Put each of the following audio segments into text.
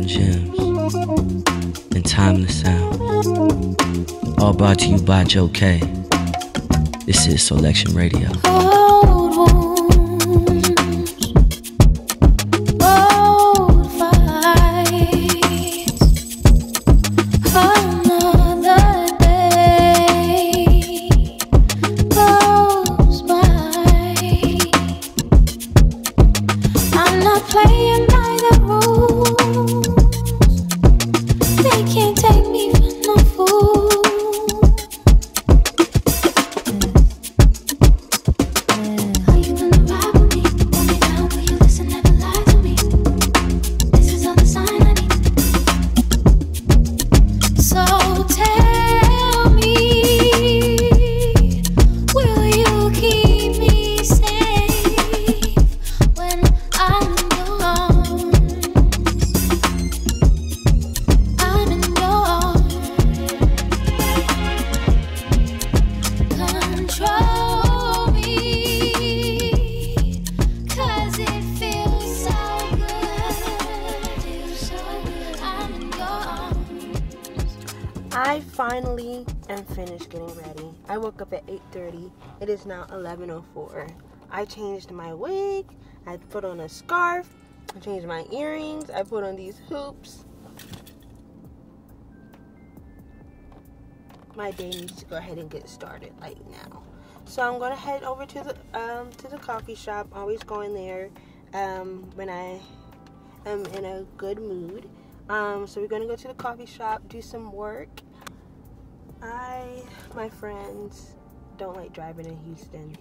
forgotten gems, and timeless sounds. All brought to you by Joe Kay. This is Soulection Radio. Oh, woke up at 8:30. It is now 11:04. I changed my wig. I put on a scarf. I changed my earrings. I put on these hoops. My day needs to go ahead and get started like now. So I'm gonna head over to the um, to the coffee shop. Always going there um, when I am in a good mood. Um, so we're gonna go to the coffee shop, do some work. I, my friends, don't like driving in Houston.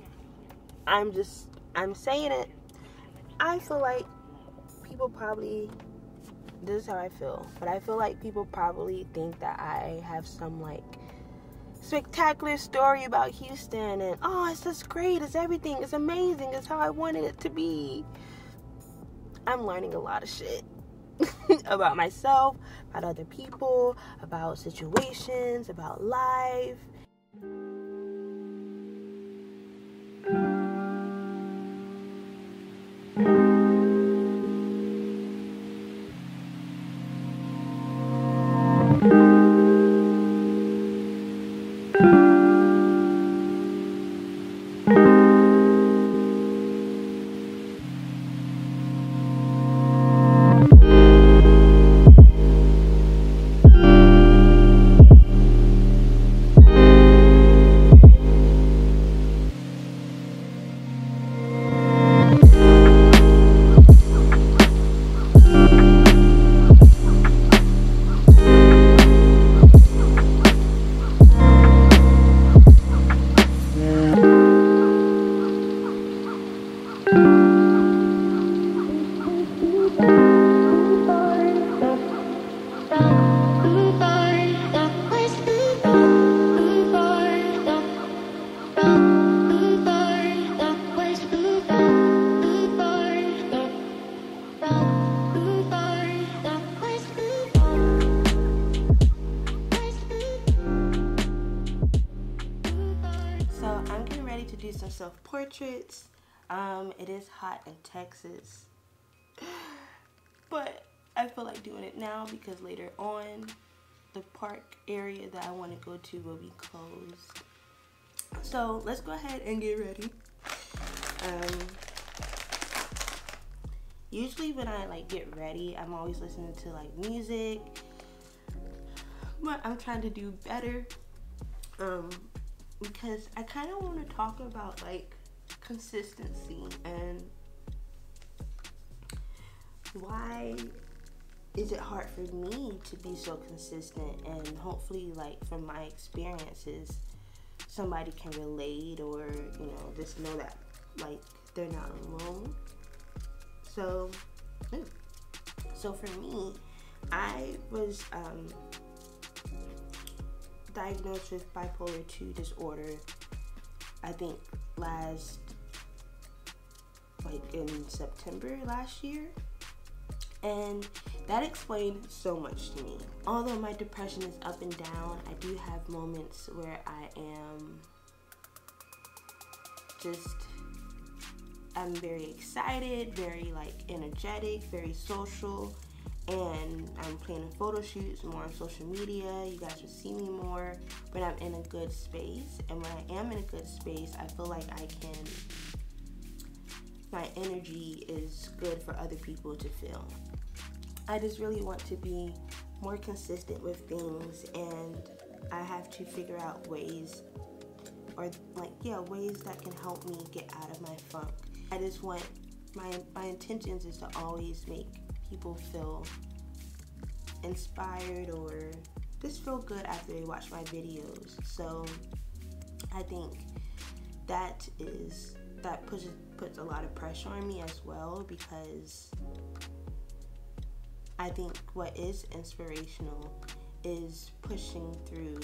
I'm just, I'm saying it. I feel like people probably, this is how I feel, but I feel like people probably think that I have some like spectacular story about Houston and oh, it's just great, it's everything, it's amazing, it's how I wanted it to be. I'm learning a lot of shit. about myself, about other people, about situations, about life. Portraits. Um, it is hot in Texas, but I feel like doing it now because later on, the park area that I want to go to will be closed. So let's go ahead and get ready. Um, usually when I like get ready, I'm always listening to like music, but I'm trying to do better. Um, because I kind of want to talk about like consistency and why is it hard for me to be so consistent and hopefully like from my experiences somebody can relate or you know just know that like they're not alone. So so for me i was um diagnosed with bipolar 2 disorder i think last like in september last year and that explained so much to me although my depression is up and down i do have moments where i am just I'm very excited, very like energetic, very social, and I'm planning photo shoots more on social media. You guys will see me more when I'm in a good space. And when I am in a good space, I feel like I can, my energy is good for other people to feel. I just really want to be more consistent with things and I have to figure out ways or like yeah ways that can help me get out of my funk i just want my my intentions is to always make people feel inspired or just feel good after they watch my videos so i think that is that puts puts a lot of pressure on me as well because i think what is inspirational is pushing through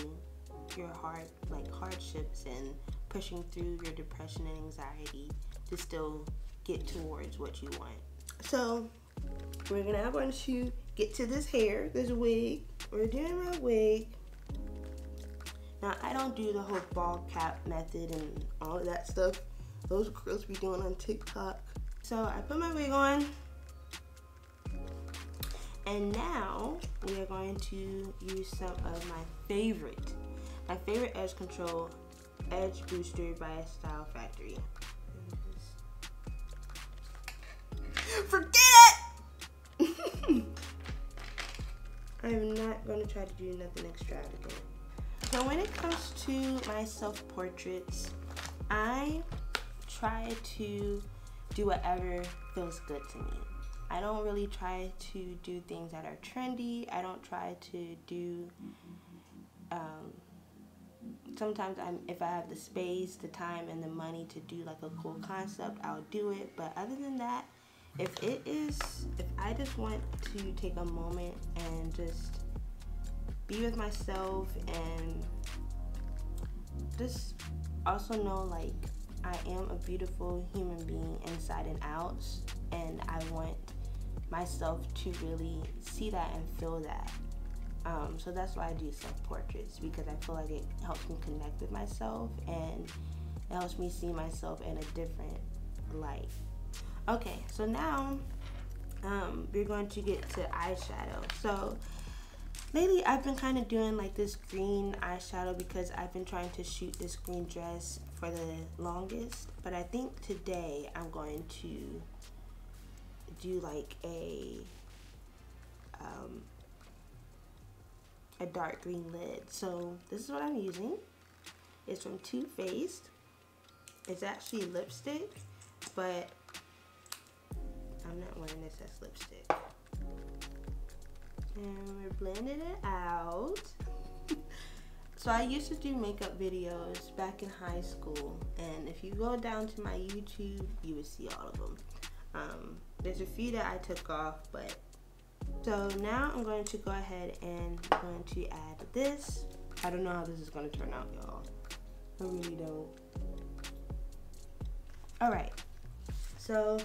your hard like hardships and pushing through your depression and anxiety to still get towards what you want. So we're to have one shoe get to this hair, this wig. We're doing my wig. Now I don't do the whole ball cap method and all of that stuff. Those girls be doing on TikTok. So I put my wig on. And now we are going to use some of my favorite my favorite edge control, Edge Booster by Style Factory. Forget it! I'm not going to try to do nothing extravagant. So when it comes to my self-portraits, I try to do whatever feels good to me. I don't really try to do things that are trendy. I don't try to do um, sometimes I'm if I have the space, the time, and the money to do like a cool concept, I'll do it. But other than that, if it is, if I just want to take a moment and just be with myself and just also know like I am a beautiful human being inside and out, and I want myself to really see that and feel that. Um, so that's why I do self portraits because I feel like it helps me connect with myself and it helps me see myself in a different light. Okay, so now um, we're going to get to eyeshadow. So lately I've been kind of doing like this green eyeshadow because I've been trying to shoot this green dress for the longest. But I think today I'm going to do like a um, a dark green lid. So this is what I'm using. It's from Too Faced. It's actually lipstick, but I'm not wearing this as lipstick. And we're blending it out. So I used to do makeup videos back in high school. And if you go down to my YouTube, you would see all of them. Um, there's a few that I took off, but so now I'm going to go ahead and I'm going to add this. I don't know how this is going to turn out, y'all. I really don't. All right, so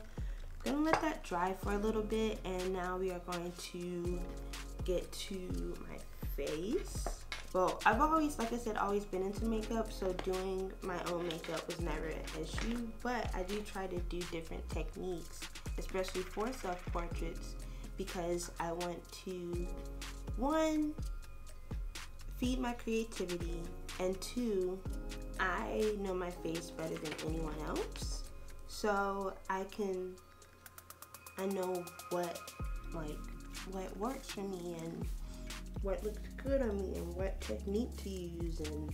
gonna let that dry for a little bit and now we are going to get to my face. Well, I've always, like I said, always been into makeup, so doing my own makeup was never an issue, but I do try to do different techniques, especially for self-portraits because I want to, one, feed my creativity, and two, I know my face better than anyone else. So I can, I know what, like, what works for me and what looks good on me and what technique to use and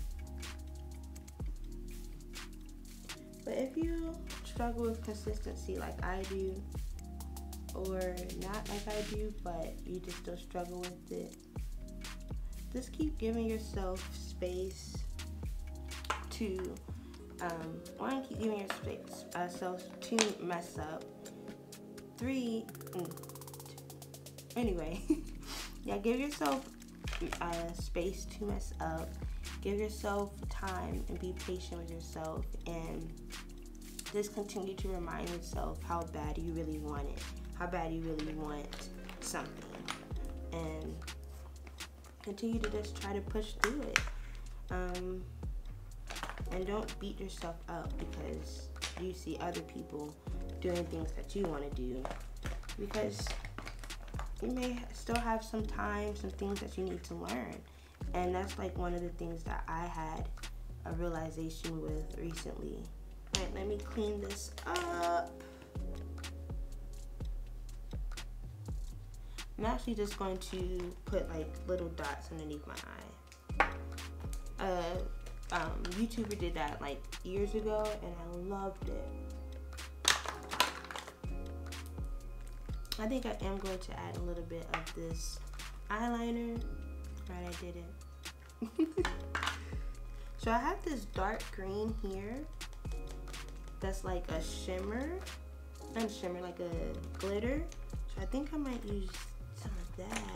but if you struggle with consistency like I do or not like I do, but you just still struggle with it, just keep giving yourself space to, um, one, keep giving yourself uh, to mess up. Three, mm, anyway, yeah, give yourself uh, space to mess up. Give yourself time and be patient with yourself and just continue to remind yourself how bad you really want it how bad you really want something. And continue to just try to push through it. Um, and don't beat yourself up because you see other people doing things that you want to do. Because you may still have some time, some things that you need to learn. And that's like one of the things that I had a realization with recently. All right, let me clean this up. I'm actually just going to put like little dots underneath my eye. Uh, um, YouTuber did that like years ago and I loved it. I think I am going to add a little bit of this eyeliner. Right, I did it. so I have this dark green here that's like a shimmer. Not shimmer, like a glitter. So I think I might use some of that.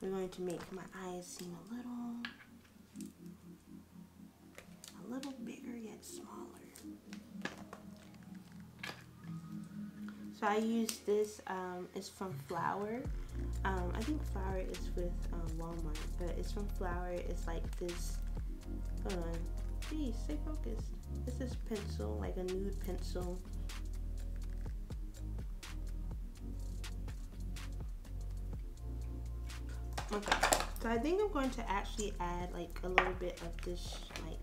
We're going to make my eyes seem a little, a little bigger yet smaller. So I use this, um, it's from Flower. Um, I think Flower is with um, Walmart, but it's from Flower. It's like this, hold on, please stay focused. It's this pencil, like a nude pencil. Okay, so I think I'm going to actually add like a little bit of this like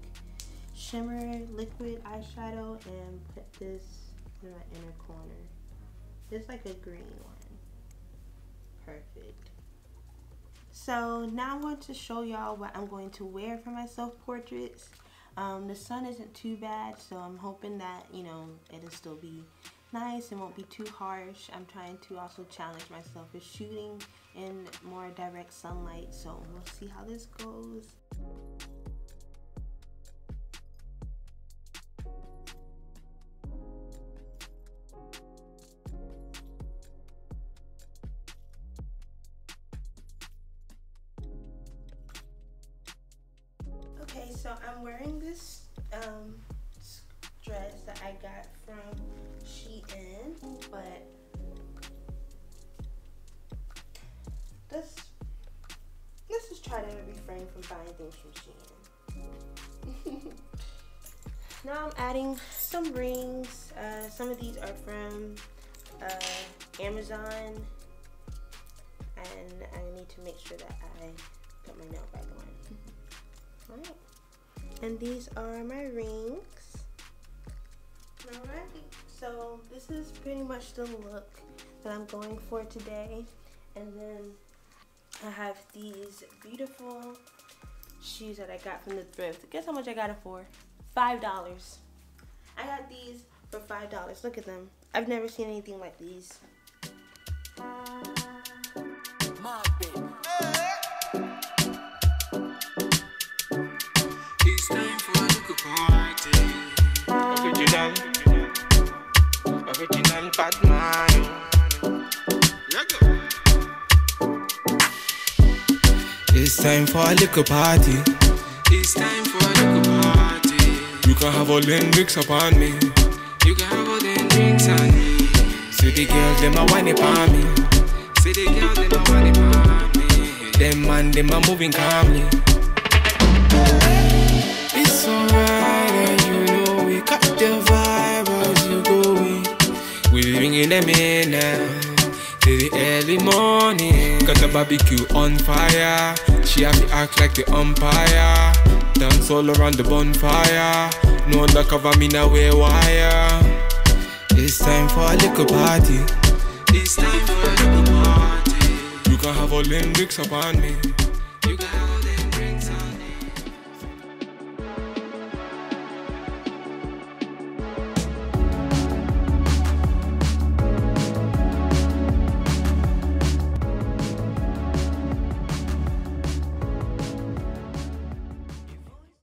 shimmer liquid eyeshadow and put this in my inner corner. It's like a green one. Perfect. So now I'm going to show y'all what I'm going to wear for my self-portraits. Um, the sun isn't too bad, so I'm hoping that, you know, it'll still be nice and won't be too harsh. I'm trying to also challenge myself with shooting in more direct sunlight, so we'll see how this goes. Okay, so I'm wearing this um, dress that I got from Shein, but let's let's just try to refrain from buying things from Shein. now I'm adding some rings. Uh, some of these are from uh, Amazon, and I need to make sure that I put my nail back on. And these are my rings. Alright. So this is pretty much the look that I'm going for today. And then I have these beautiful shoes that I got from the thrift. Guess how much I got it for? Five dollars. I got these for five dollars. Look at them. I've never seen anything like these. Time for a little party. It's time for a little party. You can have all them drinks upon me. You can have all them drinks on me. See the girls, them a whine upon me. See the girl, them a want it on me. Them man, them a moving calmly. It's alright, and you know we got the vibe as you going. We bringing them in now. Till the early morning. Got the barbecue on fire. She have to act like the umpire. Dance all around the bonfire. No undercover, me now wear wire. It's time for a little party. It's time for a little party. You can have all them drinks upon me.